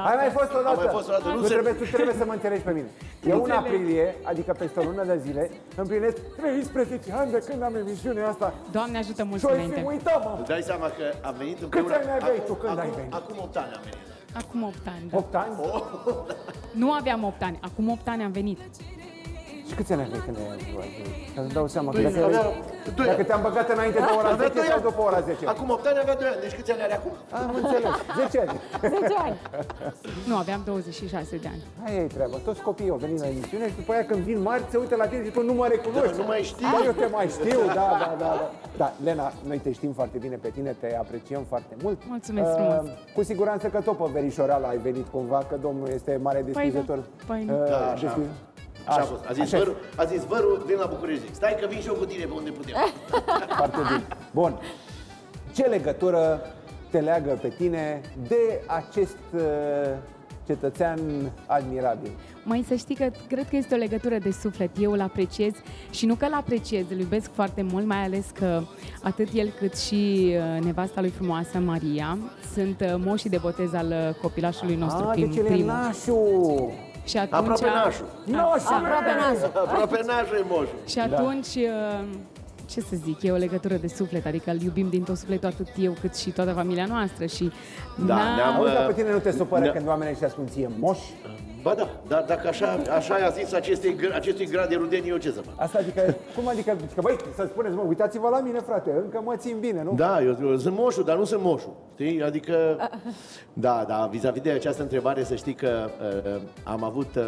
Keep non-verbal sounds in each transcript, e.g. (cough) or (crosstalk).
odată. Ai mai fost odată? Am mai fost odată, nu Nu se- trebuie, tu trebuie să mă înțelegi pe mine. Eu în Înțeleg. aprilie, adică peste o lună de zile, împlinesc 13 ani de când am emisiunea asta. Doamne ajută mult Și o să înainte. uităm, mă. Îți dai seama că am venit împreună... ani aveai tu când acum, ai venit? Acum 8 ani am venit. Acum 8 ani. Da. 8 ani? Nu aveam 8 ani, acum 8 ani am venit. Și câți ani aveai când ai ajuns? Ca să dau seama că Doi dacă, ani. Avea doi dacă ani. te-am băgat înainte de ora Avea 10 doi sau ani. după ora 10. Acum 8 ani avea 2 ani, deci câți ani are acum? Am înțeles, 10 ani. (laughs) 10 ani. Nu, aveam 26 de ani. Aia e treaba. Toți copiii au venit la emisiune și după aia când vin marți se uită la tine și tu nu mă recunoști. Da, nu mai știi. Bă, eu te mai știu, da, da, da, da. Da, Lena, noi te știm foarte bine pe tine, te apreciem foarte mult. Uh, Mulțumesc frumos. Cu siguranță că tot pe Verișoreala ai venit cumva, că domnul este mare deschizător. Păi nu. Uh, Da, așa. deschiz- Așa a fost. A zis, așa e. vărul, a zis, vărul, vin la București. Zic, stai că vin și eu cu tine pe unde putem. (laughs) (laughs) Foarte bine. Bun. Ce legătură te leagă pe tine de acest uh, cetățean admirabil? Mai să știi că cred că este o legătură de suflet. Eu îl apreciez și nu că îl apreciez, îl iubesc foarte mult, mai ales că atât el cât și uh, nevasta lui frumoasă, Maria, sunt uh, moșii de botez al uh, copilașului nostru Ah, prim, deci el e primul. nașul. Și atunci, Aproape nașul. Nașul! Aproape nasul. Aproape nașul e moșul. Și atunci, uh, ce să zic, e o legătură de suflet, adică îl iubim din tot sufletul atât eu cât și toată familia noastră și Da, n-am- ne-am, Auzi, dar pe uh, tine nu te supără ne- când oamenii ăștia spun ție moș? Ba da, dar dacă așa, așa i-a zis acestui, gr- acestui grad de rudenie, eu ce să fac? Asta adică, cum adică, că băi, să spuneți, mă, uitați-vă la mine, frate, încă mă țin bine, nu? Da, eu, eu sunt moșul, dar nu sunt moșul. Știi? Adică, (laughs) da, da, vis-a-vis de această întrebare, să știi că uh, am avut uh,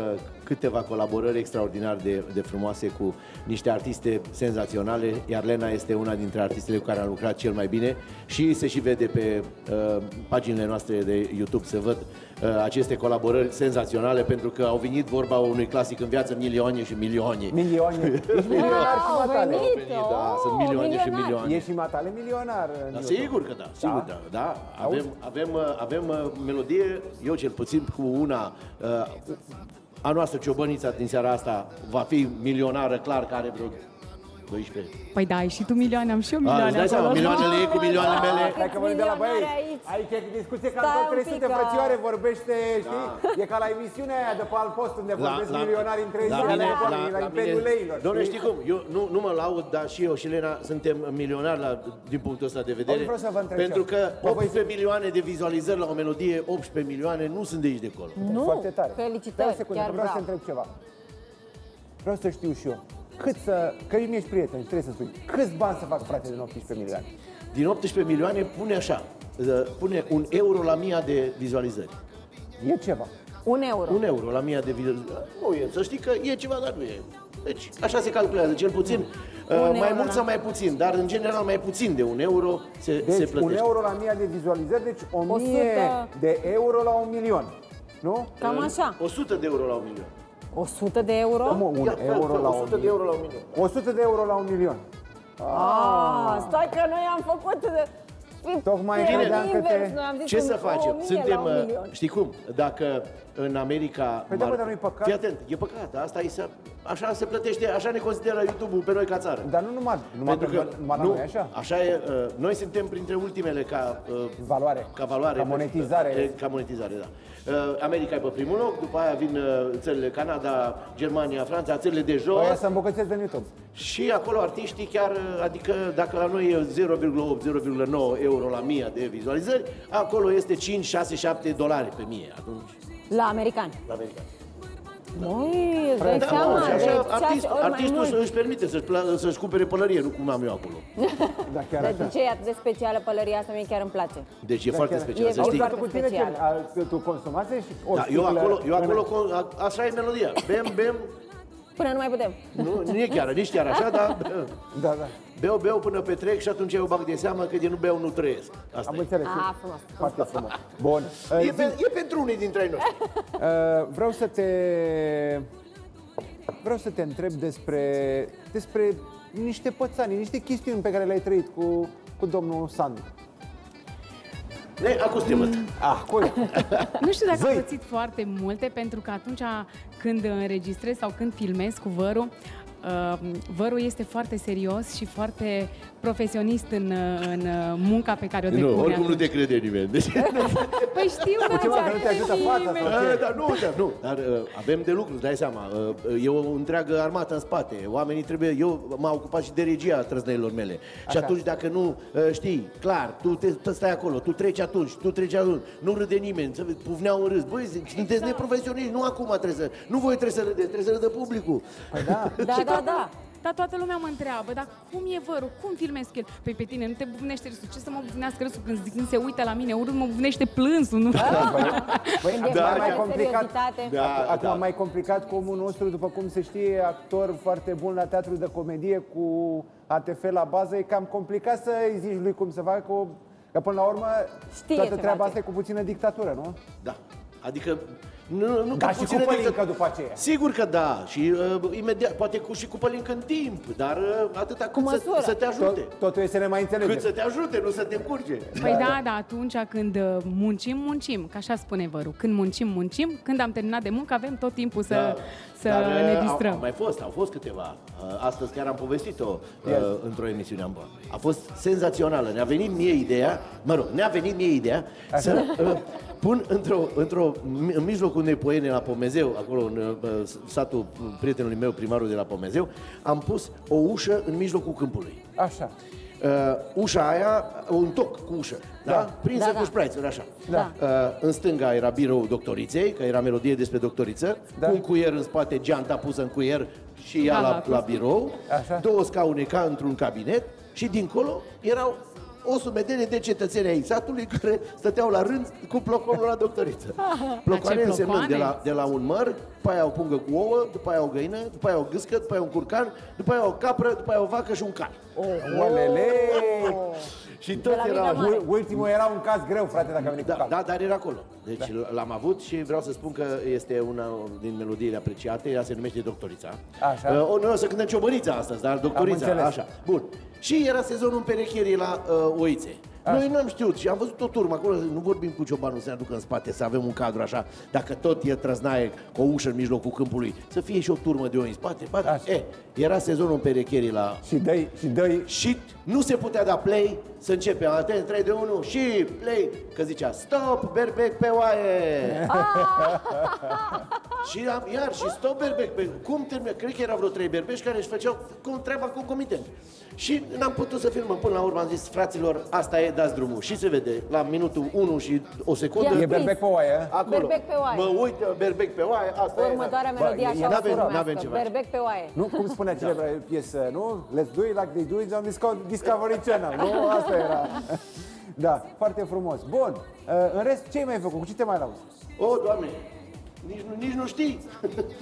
câteva colaborări extraordinar de, de frumoase cu niște artiste senzaționale, iar Lena este una dintre artistele cu care am lucrat cel mai bine și se și vede pe uh, paginile noastre de YouTube, se văd uh, aceste colaborări senzaționale, pentru că au venit vorba unui clasic în viață, milioane și milioane. Milioane. (laughs) Ești milionar și Au matale. venit, venit, da, oh, sunt milioane și milionar. milioane. Ești și matale milionar. în Da, YouTube. sigur că da, sigur da, da. Avem, avem, uh, avem uh, melodie, eu cel puțin cu una, uh, a noastră ciobănița din seara asta va fi milionară, clar, că are vreo 12. Păi da, ai și tu milioane, am și eu A, îți milioane dai seama, acolo. milioanele ei cu milioanele mele. Hai că vorbim de la băi, milionare aici. aici e discuție ca Stai în un 300 pic, că- frățioare vorbește, știi? E ca la emisiunea aia de pe alt post unde vorbesc milionari între ei, la, la, la, Imperiul Leilor. Doamne, știi? știi cum? Eu nu, nu mă laud, dar și eu și Lena suntem milionari la, din punctul ăsta de vedere. Ori vreau să vă întreb pentru ceva. că Bă, voi 18 milioane de vizualizări la o melodie, 18 milioane, nu sunt de aici de acolo. Nu, Foarte tare. felicitări, Stai o secundă, chiar vreau să bravo. întreb ceva. Vreau să știu și eu. Cât să, că mi ești prieten și trebuie să spui, câți bani să fac frate din 18 milioane? Din 18 milioane pune așa, uh, pune un euro la mia de vizualizări. E ceva. Un euro. Un euro la mia de vizualizări. Nu e, să știi că e ceva, dar nu e. Deci așa se calculează, cel puțin, uh, euro mai mult la- sau mai puțin, dar în general mai puțin de un euro se, se Deci un plătește. euro la mie de vizualizări, deci 1000 100 de euro la un milion. Nu? Cam așa. 100 de euro la un milion. 100 de euro? Mă, un Ia, euro fă, la 100 un de milion. euro la un milion. 100 de euro la un milion. Ah, stai că noi am făcut de... Tocmai Era credeam că invers, te- noi am zis Ce un- să o facem? mie Suntem, la un uh, milion. știi cum, dacă în America... Păi da, mă, dar nu-i păcat? Fii atent, e păcat, asta e să, așa se plătește, așa ne consideră YouTube-ul pe noi ca țară. Dar nu numai, numai Pentru că, numai la nu, noi, așa? așa e, uh, noi suntem printre ultimele ca uh, Valoare. ca valoare. Ca monetizare. E, Ca monetizare, da. Uh, America e pe primul loc, după aia vin uh, țările Canada, Germania, Franța, țările de jos. Aia să îmbogățesc din YouTube. Și acolo artiștii chiar, uh, adică dacă la noi e 0,8-0,9 euro la mie de vizualizări, acolo este 5, 6, 7 dolari pe mie atunci, La americani. la America. Măi, îți dai Da, seama, mă, și de așa, șase artist, ori mai artistul mult. își permite să-și, pla- să-și cumpere pălărie, nu cum am eu acolo. (laughs) Da, chiar Dar așa. de ce e atât de specială pălăria asta? Mie chiar îmi place. Deci e foarte chiar- special, E să Auzi, știi. dar foarte tu cu tine ce, specială. a, tu consumase și o Da, eu sticlă acolo, eu până- acolo, con- a- așa e melodia. Bem, bem, Până nu mai putem. nu, nu e chiar, nici chiar așa, dar (laughs) Da, da. beau, beau până petrec și atunci eu bag de seamă că de nu beau, nu trăiesc. Asta Am e. înțeles. Ah, frumos. Foarte frumos. Bun. E, Uh, pe, e pentru unii dintre ei noștri. Uh, vreau să te vreau să te întreb despre despre niște pățani, niște chestiuni pe care le-ai trăit cu, cu domnul Sandu. Ne, acum Ah, coi. (laughs) Nu știu dacă Zăi. am pățit foarte multe, pentru că atunci când înregistrez sau când filmez cu vărul, Uh, Vărul este foarte serios și foarte profesionist în, în munca pe care o depune. Nu, oricum nu atunci. te crede nimeni. (laughs) Deci, Păi știu, dar Ce mă, că nu te ajută fața sau A, ce? dar nu, dar nu, dar uh, avem de lucru, îți dai seama. Uh, e o întreagă armată în spate. Oamenii trebuie, eu m-am ocupat și de regia trăznăilor mele. Și Așa. atunci dacă nu uh, știi, clar, tu te, te stai acolo, tu treci atunci, tu treci atunci, nu râde nimeni, să vezi, pufneau în râs. Băi, zic, sunteți neprofesioniști, nu acum trebuie să, nu voi trebuie să râdeți, trebuie să râdă publicul. Păi da. Da, da, da. Dar toată lumea mă întreabă, dar cum e vărul? Cum filmezi cu el? Păi pe tine nu te bufnește râsul. Ce să mă bufnească râsul când, când se uită la mine? Urât mă bufnește plânsul, nu? Păi, Când e Da, mai, vorba mai de complicat. seriozitate. Da. Acum mai complicat cu omul nostru, după cum se știe, actor foarte bun la teatru de comedie cu ATF la bază, e cam complicat să îi zici lui cum să facă, cu... că până la urmă Știe toată ce treaba face. asta e cu puțină dictatură, nu? Da. Adică nu, nu Da, că și puțină cu pălincă dictă- după aceea. Sigur că da, și uh, imediat, poate cu, și cu pălincă în timp, dar uh, atâta cât să, măsură. să te ajute. Tot, totul e să ne mai înțelegem. Cât să te ajute, nu să te încurce. Păi da, da, atunci când uh, muncim, muncim, că așa spune vărul. Când muncim, muncim, când am terminat de muncă, avem tot timpul să, să Dar, uh, ne Au, distrăm. au mai fost, au fost câteva. Uh, Astăzi chiar am povestit-o uh, Yes. într-o emisiune am A fost senzațională. Ne-a venit mie ideea, mă rog, ne-a venit mie ideea să uh, pun într-o, într-o, în mijlocul unei poiene la Pomezeu, acolo în uh, satul prietenului meu, primarul de la Pomezeu, am pus o ușă în mijlocul câmpului. Așa. Uh, ușa aia, un toc cu ușă, da? Da. Prinsă Da, cu da. șpraițuri, așa. Da. Uh, în stânga era birou doctoriței, că era melodie despre doctoriță, Da. cu un cuier în spate, geanta pusă în cuier și ea Da, la, da, la birou, Așa. două scaune ca într-un cabinet și dincolo erau o sumedenie de cetățeni ai satului care stăteau la rând cu ploconul la doctoriță. Plocoane ce însemnând de plocoane? la, de la un măr, după aia o pungă cu ouă, după aia o găină, după aia o gâscă, după aia un curcan, după aia o capră, după aia o vacă și un cal. Olele! (laughs) Și De tot la era... Mina Mare. Ul- Ultimul era un caz greu, frate, dacă a venit cu Da, cal. da, dar era acolo. Deci l-am avut și vreau să spun că este una din melodiile apreciate, ea se numește Doctorița. Așa. Uh, o, noi o să cântăm ciobărița astăzi, dar Doctorița, înțeles. așa. Bun. Și era sezonul împerecherii la uh, Oițe. Noi n-am știut și am văzut tot turma acolo, nu vorbim cu ciobanul să ne aducă în spate, să avem un cadru așa, dacă tot e trăznaie cu o ușă în mijlocul câmpului, să fie și o turmă de oi în spate. spate. Așa. E, era sezonul împerecherii la Și dă și dă și nu se putea da play să începem. Atent, 3 de 1 și play. Că zicea stop, berbec pe oaie. (laughs) și am, iar și stop, berbec pe... Cum termină? Cred că erau vreo 3 berbeci care își făceau cum treaba concomitent. Și n-am putut să filmăm. Până la urmă am zis, fraților, asta e, dați drumul. Și se vede, la minutul 1 și o secundă, Ia E berbec pe oaie, a? acolo. Berbec pe oaie. Mă uit, berbec pe oaie, asta Următoarea e. melodie e- așa o să n-avem- urmească. n-avem ceva. Berbec pe oaie. Nu? Cum spunea celebra piesă, nu? Let's do it like they do it on Disco- Discovery Channel. Nu? Asta era. Da, foarte frumos. Bun. Uh, În rest, ce ai mai făcut? Cu ce te mai lauzi? O, Doamne, nici nu, nici nu știi.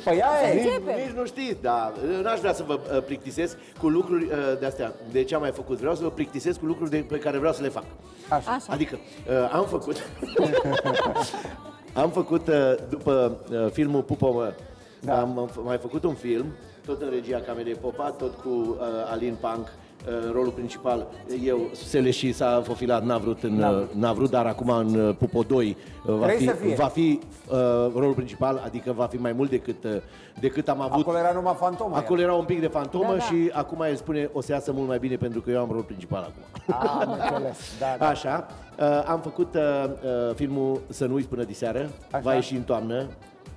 Păi aia e. Nici, Începem. nici nu știi, da. N-aș vrea să vă uh, plictisesc cu lucruri uh, de astea. De ce am mai făcut? Vreau să vă plictisesc cu lucruri de, pe care vreau să le fac. Așa. Așa. Adică, uh, am făcut... (laughs) am făcut, uh, după uh, filmul Pupă mă, Da. am, am f- mai făcut un film, tot în regia Camerei Popa, tot cu uh, Alin Pank, uh, în rolul principal, eu, Sele și s-a fofilat, n-a vrut, în, uh, n-a vrut, dar acum în uh, Pupo 2 uh, va Trebuie fi, să fie. va fi uh, rolul principal, adică va fi mai mult decât, uh, decât am avut. Acolo era numai fantoma. Acolo era un pic de fantomă Da, da. și acum el spune o să iasă mult mai bine pentru că eu am rolul principal acum. Am înțeles. (laughs) Da, da. Așa, uh, am făcut uh, uh, filmul Să nu uiți până diseară, Așa. va ieși în toamnă,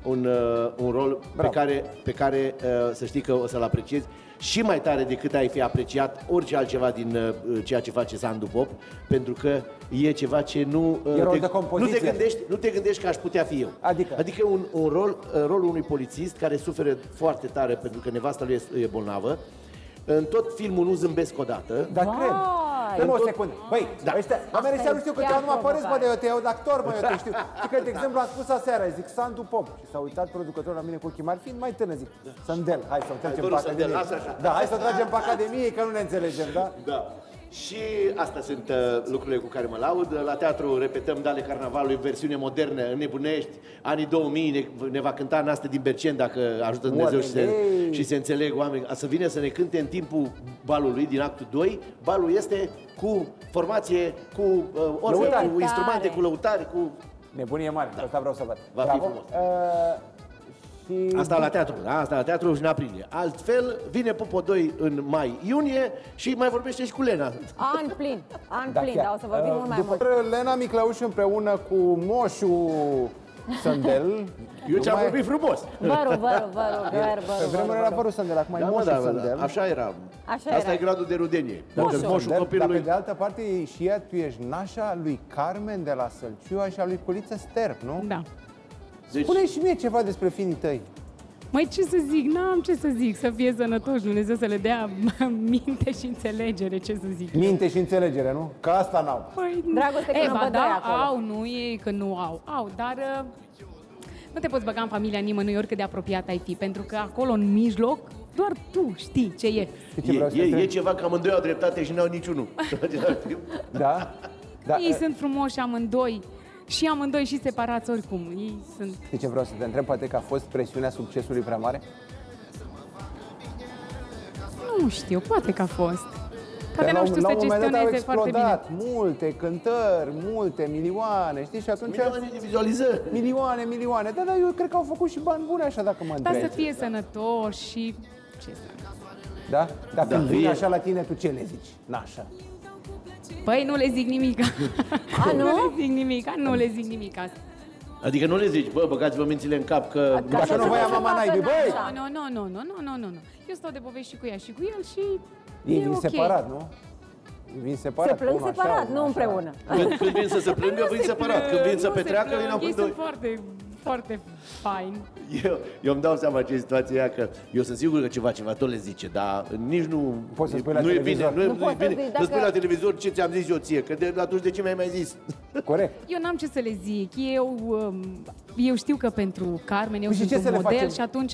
un, uh, un rol pe Bravo. care, pe care uh, să știi că o să-l apreciezi și mai tare decât ai fi apreciat orice altceva din uh, ceea ce face Sandu Pop, pentru că e ceva ce nu, uh, E rol te, de compoziție. nu, te gândești, nu te gândești că aș putea fi eu. Adică? Adică un, un rol, uh, rolul unui polițist care suferă foarte tare pentru că nevasta lui e, e bolnavă. În tot filmul nu zâmbesc odată. Dar Vai! cred. Dă-mă o Tot- secundă. Băi, Da. ăștia, oamenii ăștia nu știu că te chiar iau numai păreți, bă, de provocare. eu te iau de actor, mă, eu te știu. Și că, de exemplu, am spus aseară, zic Sandu Pop. Și s-a uitat producătorul la mine cu ochii mari, fiind mai tânăr, zic, Sandel, hai să o tragem vă pe rog, Sandel, Academie. lasă așa. Da, hai să o tragem pe Academie, că nu ne înțelegem, da? Da. Și astea sunt uh, lucrurile cu care mă laud. La teatru repetăm Dale Carnavalului, versiune modernă, înnebunești. Anii 2000 ne, ne va cânta Naste din Bercen dacă ajută Dumnezeu și se, Oalei! și se înțeleg oameni. Să vină să ne cânte în timpul balului din actul 2. Balul este cu formație, cu uh, orfe, Lăutari. cu instrumente, cu lăutari, cu... Nebunie mare, asta vreau să văd. Va fi Bravo. frumos. Uh, Și Asta la teatru, da? Asta la teatru și în aprilie. Altfel, vine Popo 2 în mai-iunie și mai vorbește și cu Lena. An plin, an plin, chiar. dar o să vorbim Uh, mult mai După mult. Lena Miclauș împreună cu Moșu Sândel. Eu ți-am nu mai- vorbit frumos. Vă rog, vă rog, vă rog, vă rog, vă Pe rog, vremuri vă era rog. părul Sândel, acum e Da, mă, Moșu da, mă, Sândel. da, așa era. Așa Asta era. e gradul de rudenie. Dacă Moșu. moșul Dar, dar pe copilului... de altă parte, și ea, tu ești nașa lui Carmen de la Sălciua și a lui Culiță Sterp, nu? Da. Deci, Spune și mie ceva despre finii tăi. Mai ce să zic? N-am ce să zic. Să fie sănătoși, Dumnezeu să le dea (laughs) minte și înțelegere, ce să zic. Minte și înțelegere, nu? Că asta n-au. Păi, Dragoste e, când ba, văd doi da, acolo. au, nu e că nu au. Au, dar uh, nu te poți băga în familia nimănui oricât de apropiat ai fi, pentru că acolo, în mijloc, doar tu știi ce e. Știi ce e, vreau să te e, întreb? e ceva că amândoi au dreptate și n-au niciunul. (laughs) (laughs) Da? Da, Ei sunt frumoși amândoi și amândoi și separați oricum. Ei sunt... Știi ce vreau să te întreb? Poate că a fost presiunea succesului prea mare? Nu știu, poate că a fost. Poate la, nu știu la să un moment dat au gestioneze foarte bine. explodat multe cântări, multe milioane, știi? Și atunci... Milioane de vizualizări. Milioane, milioane. Da, da, eu cred că au făcut și bani buni așa, dacă mă Dar să întrebi. fie sănătoși și... Ce să... Da? Dar Da, când vine e- așa la tine, tu ce le zici? Nașa. Păi nu le zic nimic. (laughs) A, nu? nu le zic nimic, nu le zic nimic. Adică nu le zici, bă, băgați-vă mințile în cap că... Ca Dacă să nu se voia duce mama facă naibii, băi! nașa. Nu, nu, nu, nu, nu, nu, nu, nu. Eu stau de povești și cu ea și cu el și Ei e vin ok. separat, nu? Vin Se separat. plâng unul așa, separat, unul nu așa. împreună. Când, când vin să se plângă, Nu vin se separat. plâng, Când vin să nu se petreacă, plâng. vin Ei amândoi. sunt foarte, foarte fain. Eu, eu îmi dau seama ce situație e că eu sunt sigur că ceva, ceva tot le zice, dar nici nu... Poți să spui la nu e televizor. bine, nu, Nu nu, poți e să bine. zici, Să spui dacă- la televizor ce ți-am zis eu ție, că de, atunci de ce mi-ai mai zis? (laughs) Corect. Eu n-am ce să le zic. Eu, um, eu știu că pentru Carmen eu Păi și sunt ce un să le model facem? și atunci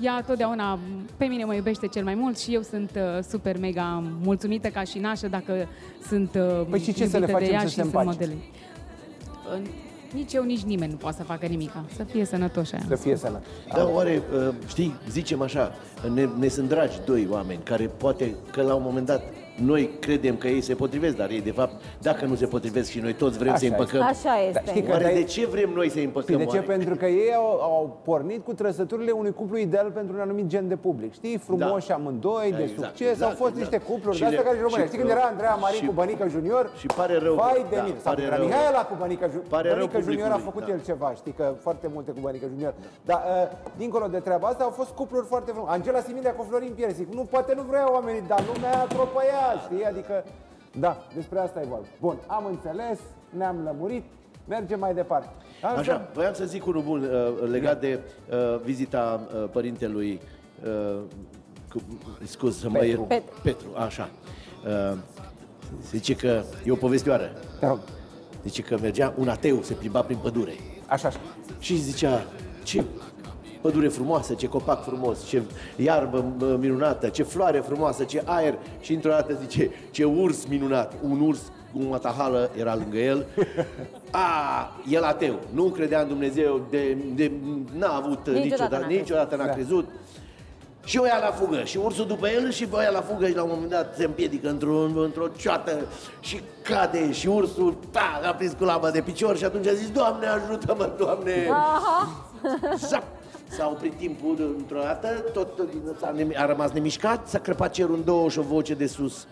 ea totdeauna pe mine mă iubește cel mai mult și eu sunt uh, super mega mulțumită ca și nașă dacă sunt uh, Păi și ce să le iubită de facem ea să și se sunt împace? modele. Uh, Nici eu, nici nimeni nu poate să facă nimic. Să fie sănătoși aia. Să fie sănătos. Da, oare, uh, știi, zicem așa, ne, ne sunt dragi doi oameni care poate că la un moment dat noi credem că ei se potrivesc, dar ei de fapt, dacă nu se potrivesc și noi toți vrem Așa să-i împăcăm, Așa Dar știi este. că- oare dai- de ce vrem noi să-i împăcăm? Știi de ce? oare? Pentru că ei au, au pornit cu trăsăturile unui cuplu ideal pentru un anumit gen de public. Știi? Frumoși Da. amândoi, de Exact, succes. exact, au fost exact. niște cupluri Și de astea le- care și România. și- Știi când era Andreea Marin și- cu Bănică Junior? și pare rău că- Vai de da, mine. Sau pare când era rău. Mihaela cu Bănică, Ju- Pare rău Bănică Junior a publicului, făcut da. el ceva. Știi că foarte multe cu Bănică Junior. Dar uh, dincolo de treaba asta au fost cupluri foarte frumoase. Angela Similea cu Florin Piersic. Nu, poate nu vrea oamenii, dar lumea atropăia, știi? Adică, da, despre asta e vorba. Bun, am înțeles, ne-am lămurit, mergem mai departe. Așa, voiam să zic unul bun uh, legat de uh, vizita uh, părintelui, uh, cu, scuz să mă Petru. iert- Petru. Petru, așa. Uh, zice că e o povestioară. Te rog. Zice că mergea un ateu, se plimba prin pădure. Așa, așa. Și zicea, ce pădure frumoasă, ce copac frumos, ce iarbă mă, minunată, ce floare frumoasă, ce aer. Și într-o dată zice, ce urs minunat. Un urs cu o matahală era lângă el. A, el ateu, nu credea în Dumnezeu, de, de, n-a avut Niciodată niciodată, n-a niciodată n-a Da. crezut. Și o ia la fugă și ursul după el și o ia la fugă și la un moment dat se împiedică într-o, într-o cioată și cade și ursul ta, a prins cu lama de picior și atunci a zis Doamne ajută-mă, Doamne! Aha. Zap! S-a oprit timpul într-o dată, tot, tot a, nemi- a rămas nemișcat, s-a crăpat cerul în două și o voce de sus.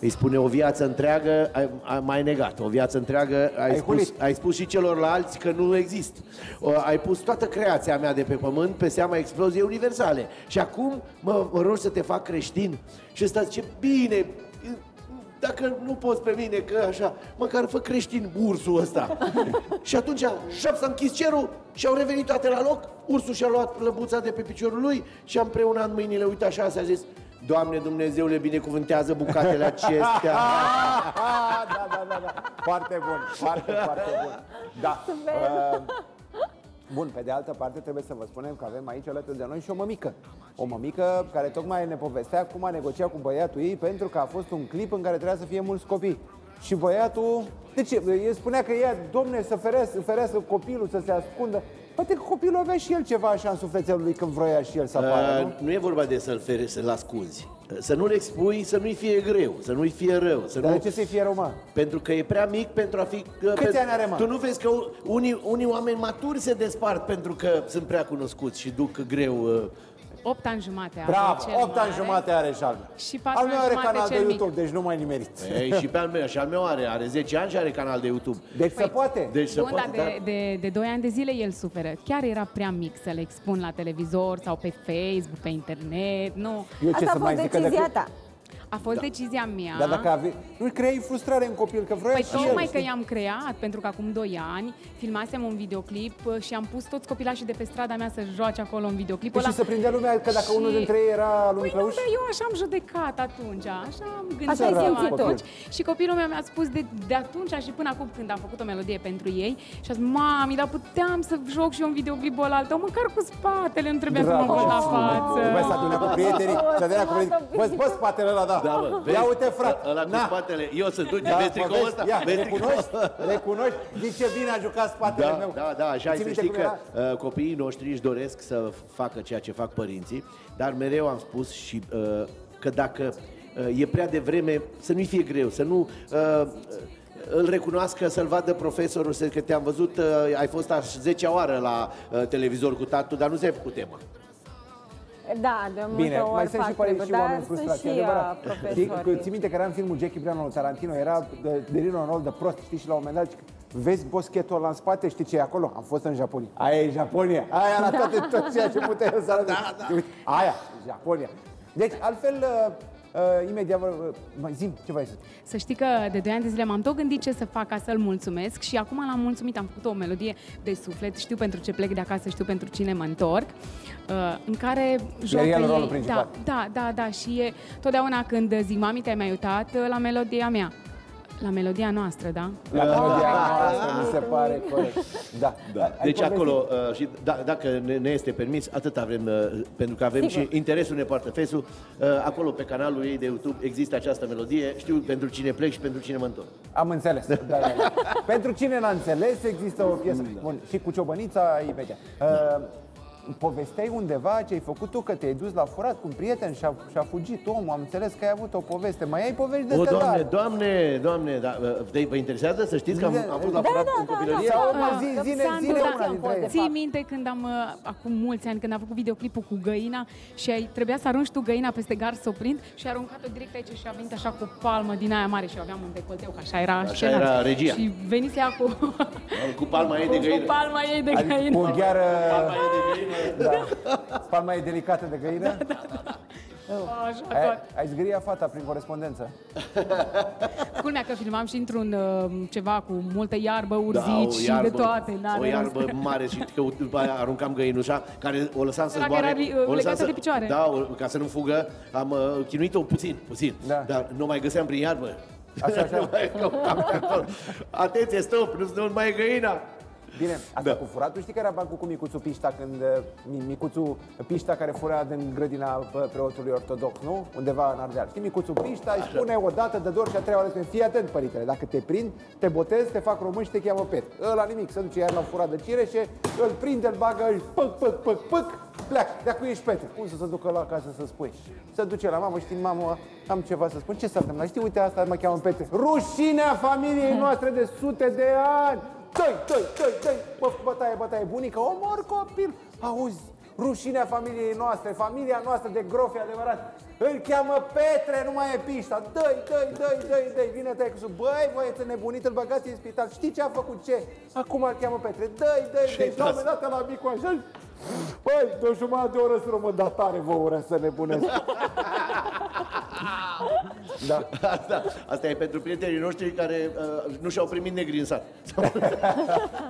Îi spune o viață întreagă, ai, ai mai negat, o viață întreagă, ai, Ai spus, hulit. ai spus și celorlalți că nu există. O, ai pus toată creația mea de pe pământ pe seama exploziei universale. Și acum mă, mă rog să te fac creștin. Și ăsta zice, bine, dacă nu poți pe mine, că așa, măcar fă creștin ursul ăsta. (laughs) și atunci, șap s-a închis cerul și au revenit toate la loc. Ursul și-a luat lăbuța de pe piciorul lui și a împreunat mâinile, uite așa, s-a zis, Doamne Dumnezeule, binecuvântează bucatele acestea. (laughs) da, da, da, da. Foarte bun, foarte, foarte bun. Da. Uh, Bun, pe de altă parte trebuie să vă spunem că avem aici alături de noi și o mămică. O mămică care tocmai ne povestea cum a negociat cu băiatul ei pentru că a fost un clip în care trebuia să fie mulți copii. Și băiatul, de ce? El spunea că ea, domne, să ferească, ferească copilul, să se ascundă. Poate că copilul avea și el ceva așa în sufletul lui când vroia și el să apară, nu? Uh, nu e vorba de să-l fere, să-l ascunzi. Să nu-l expui, să nu-i fie greu, să nu-i fie rău. Să Dar nu... de ce să-i fie rău, mă? Pentru că e prea mic pentru a fi... Câți ani are, mă? Tu nu vezi că unii, unii oameni maturi se despart pentru că sunt prea cunoscuți și duc greu... uh, 8 ani jumate are Bravo, cel 8 ani mare. jumate are și al meu. Și patru Al meu ani are jumate canal de cel mic. YouTube, deci nu mai nimerit. Ei, și pe al meu, și al meu are, are 10 ani și are canal de YouTube. Deci se poate. Deci se Bun, dar poate, de, de, de 2 ani de zile el suferă. Chiar era prea mic să-l expun la televizor sau pe Facebook, pe internet. Nu. Eu ce Asta să a mai fost zic că decizia decât... ta. A fost decizia mea. Dar dacă ave... nu creai frustrare în copil, că vroia Păi și el. tocmai că știi? i-am creat, pentru că acum 2 ani filmasem un videoclip uh, și am pus toți copilașii de pe strada mea să joace acolo în videoclipul Păi și ăla. să prindea lumea că dacă Și- unul dintre ei era lui Păi nu, Clauș? dar eu așa am judecat atunci, așa am gândit Așa ai eu simțit tu. atunci. Și copilul meu mi-a spus de, de atunci și până acum când am făcut o melodie pentru ei și a zis, mami, dar puteam să joc și eu un videoclipul ăla al tău, măcar cu spatele, nu trebuia să mă văd la față. Bă, s-a adunat cu prietenii, s-a adunat cu prietenii. Bă, bă, spatele ăla, da. Da, mă, vezi? Ia uite, frate. Ăla cu Na. spatele, eu sunt duce, Da, vezi mă, tricoul vezi? ăsta? Ia, Vezi recunoști? tricoul? Recunoști? Zici ce bine a jucat spatele Da, meu. da, da, așa Ții să minte știi cum că era? uh, copiii noștri își doresc să facă ceea ce fac părinții, dar mereu am spus și uh, că dacă uh, e prea devreme, să nu-i fie greu, să nu uh, îl recunoască, să-l vadă profesorul, să că te-am văzut, uh, ai fost a 10 oară la uh, televizor cu tatu, dar nu ți-ai făcut tema. Da, de multe Bine, ori mai sunt fac și părinți trebuie, și dar oameni sunt frustrați, și e adevărat. uh, Știi, profesori. că ții minte că era în filmul Jackie Brown al lui Tarantino, era de, de Rino Ronald de prost, știi, și la un moment dat, zice, vezi boschetul ăla în spate, știi ce e acolo? Am fost în Japonia. Aia e Japonia, aia arată toate tot ceea ce putea el să arate. Da, da. Uite, aia, Japonia. Deci, altfel, uh, uh, imediat, uh, mai zi, ce vrei să Să știi că de 2 ani de zile m-am tot gândit ce să fac ca să-l mulțumesc și acum l-am mulțumit, am făcut o melodie de suflet, știu pentru ce plec de acasă, știu pentru cine mă întorc, uh, în care joacă el rolul ei. principal. Da, da, da, da, și e totdeauna când zic, mami, te-ai mai uitat uh, la melodia mea. La melodia noastră, da? La melodia noastră, mi se pare corect. Da. Da. Ai Deci povestit? acolo, uh, și da, dacă ne, ne este permis, atât avem, uh, pentru că avem Sigur. și interesul ne poartă fesul, uh, acolo pe canalul ei de YouTube există această melodie, știu pentru cine plec și pentru cine mă întorc. Am înțeles. (laughs) Da, da, da. Pentru cine n-a înțeles, există o piesă. Bun, și cu ciobănița imediat. Uh, povesteai undeva ce ai făcut tu, că te-ai dus la furat cu un prieten și a, și a fugit omul. Am înțeles că ai avut o poveste. Mai ai povești de O, astea doamne, tari? doamne, doamne, da, uh, te, vă interesează să știți că am, am fost la Da, furat da, în da, copilărie? da. Sau Da, mă, da, zi, da, zine, Sandu, zine da, una am dintre fost ele. de Ții fapt. minte când am, uh, acum mulți ani, când am făcut videoclipul cu găina și ai, trebuia să arunci tu găina peste gar să o prind și ai aruncat-o direct aici și a venit așa cu o palmă din aia mare și eu aveam un decolteu, că așa era Așa scena. era regia. Și venise ea cu, Cu palma ei de (laughs) cu găină. palma ei de Adică găină. cu o gheară... Palma ei de găină. Da. Palma e delicată de găină? Așa, Ai, toate. ai zgâria fata prin corespondență. Culmea că filmam și într-un uh, ceva cu multă iarbă, Da, urzici o și iarbă, de toate. o iarbă mare și că după aia aruncam găinușa care o lăsam să Era că zboare. era li- o lăsam legată să, de picioare. Da, o, ca să nu fugă. Am uh, chinuit-o puțin, puțin. Da. Dar nu mai găseam prin iarbă. Așa, așa. (laughs) Nu mai căutam pe acolo. Atenție, stop, nu, nu mai e găina. Bine, asta Da. cu furatul, știi că era bancul cu micuțul Pișta când uh, mi- micuțul Pișta care fura din grădina uh, preotului ortodox, nu? Undeva în Ardeal. Știi, micuțul Pișta îi spune o dată, de două ori și a treia oară, spune, fii atent, părintele, dacă te prind, te botez, te fac român și te cheamă Pet. Ăla nimic, se duce iar la furat de cireșe, îl prinde, îl bagă, îl păc, păc, păc, păc, pleacă. De acum ești Petre. Cum să se ducă la acasă să spui? Se duce la mamă, știi, mamă, am ceva să spun. Ce s-a întâmplat? Știi, uite, asta mă cheamă Petre. Rușinea familiei noastre de sute de ani! Dă-i, dă-i, dă-i, dă-i! Bă, bătaie, bătaie, bunică, omor copil! Auzi, rușinea familiei noastre, familia noastră de grofi adevărat. Îl cheamă Petre, nu mai e pișta. Dă-i, dă-i, dă-i, dă-i, dă-i. Vine tăi cu băi, băieți, nebunit, îl băgați în spital. Știi ce a făcut ce? Acum îl cheamă Petre. Dă-i, dă-i, dă-i. Și la un moment dat la micul așa. Băi, de o jumătate de oră să rămân datare, vă ură să nebunesc. (laughs) da. Asta, asta e pentru prietenii noștri care uh, nu și-au primit negri în sat.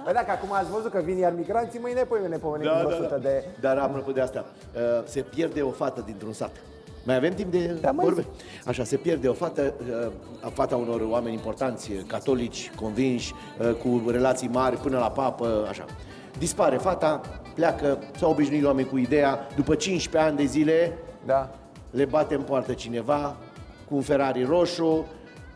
Păi dacă acum ați văzut că vin iar migranții, mâine poi ne pomenim Da, da, da, 100 da. de... Dar apropo de asta, uh, se pierde o fată dintr-un sat. Mai avem timp de Da, mai vorbe? Așa, se pierde o fată, uh, fata unor oameni importanți, uh, catolici, convinși, uh, cu relații mari până la papă, așa. Dispare fata, pleacă, s-au obișnuit oameni cu ideea, după 15 ani de zile, Da. Le bate în poartă cineva cu un Ferrari roșu,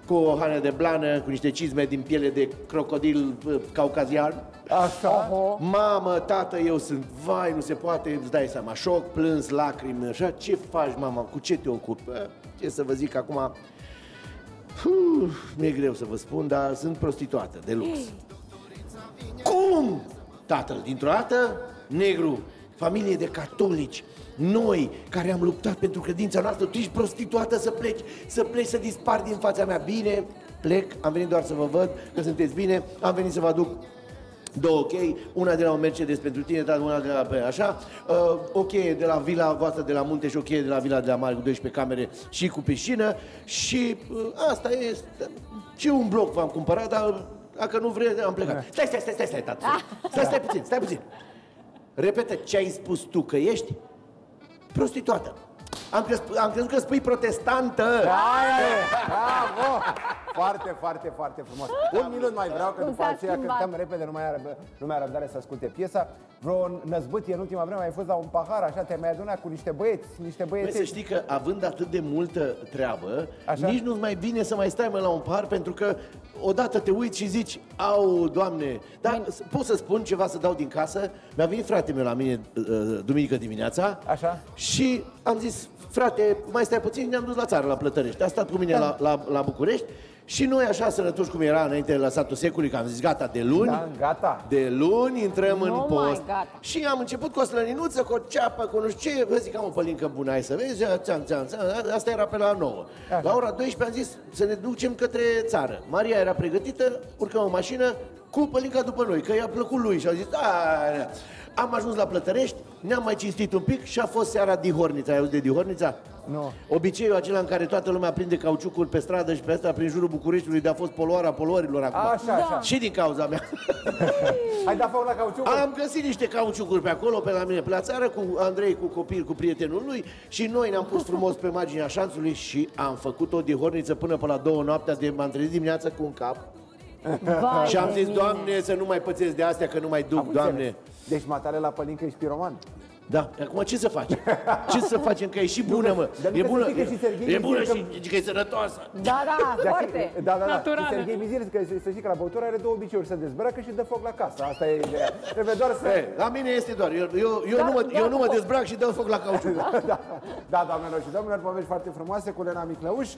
cu o haină de blană, cu niște cizme din piele de crocodil uh, caucazian. Așa? Mamă, tată, eu sunt, vai, nu se poate, îți dai seama, șoc, plâns, lacrimi, așa, ce faci, mama, cu ce te ocupi? Bă, Ce să vă zic acum, Uf, mi-e greu să vă spun, dar sunt prostituată de lux. Cum? Tatăl, dintr-o dată, negru, familie de catolici, noi care am luptat pentru credința noastră, tu ești prostituată să pleci, să pleci, să dispari din fața mea. Bine, plec, am venit doar să vă văd că sunteți bine, am venit să vă aduc două ok, una de la un Mercedes pentru tine, dar una de la pe așa, uh, ok de la vila voastră de la Munte și ok de la vila de la Mare cu 12 camere și cu piscină și uh, asta e, și un bloc v-am cumpărat, dar dacă nu vreți, am plecat. Stai, stai, stai, stai, stai, tată. Stai, stai puțin, stai puțin. Repetă ce ai spus tu, că ești prostituată. Am, crezut, am crezut că spui protestantă. Aia e! Bravo! Foarte, foarte, foarte frumos. Un minut mai vreau, că Cum după s-a aceea schimbat. cântăm repede, nu mai are, nu mai are răbdare să asculte piesa. Vreo năzbâtie în ultima vreme, ai fost la un pahar, așa, te-ai mai adunat cu niște băieți, niște Băi, băieți. să știi că având atât de multă treabă, Așa? nici nu-ți mai bine să mai stai mă, la un par pentru că odată te uiți și zici, au, doamne, dar s- pot să spun ceva să dau din casă? Mi-a venit frate meu la mine uh, duminică dimineața Așa? și am zis, frate, mai stai puțin, ne-am dus la țară, la Plătărești. A stat cu mine la, la, la București și noi așa sănătoși cum era înainte la satul secului, că am zis, gata, de luni, Da, gata. de luni intrăm în Oh my post. God. Și am început cu o slăninuță, cu o ceapă, cu nu știu ce, vă zic, am o pălincă bună, hai să vezi, țeam, țeam, țeam, asta era pe la 9. Așa. La ora 12 am zis să ne ducem către țară. Maria era pregătită, urcăm în mașină cu pălinca după noi, că i-a plăcut lui și a zis, "A, am ajuns la Plătărești, ne-am mai cinstit un pic și a fost seara Dihornița. Ai auzit de Dihornița? Nu. Obiceiul acela în care toată lumea prinde cauciucuri pe stradă și pe asta prin jurul Bucureștiului de a fost poluarea poluărilor acum. Așa, așa. Și din cauza mea. (laughs) Ai dat foc la cauciuc? Am găsit niște cauciucuri pe acolo, pe la mine, pe la țară, cu Andrei, cu copil, cu prietenul lui și noi ne-am pus frumos pe marginea șanțului și am făcut o dihorniță până pe la două noaptea de m-am trezit dimineața cu un cap Vai și am de zis, mine. Doamne, să nu mai pățesc de astea, că nu mai duc, Am Doamne. înțeles. Deci matale la pălincă ești piroman. Da, acum ce să facem? Ce să facem? Că e și bună, mă. dar nu E că să bună, știi că și Serghei e, e bună zice și că e sănătoasă. Da, da, Dar (laughs) foarte. știi- Da, da, da. Naturală. Și Serghei Mizir, că să știi că la băutură are două obiceiuri, să dezbracă și dă foc la casă. Asta e ideea. Trebuie doar să... E, la mine este doar, eu, eu, eu, Da, nu, mă, da, eu nu mă da. dezbrac și dau foc la cauciuc. (laughs) Da, da, doamnelor și domnilor, povești foarte frumoase cu Lena Miclăuș.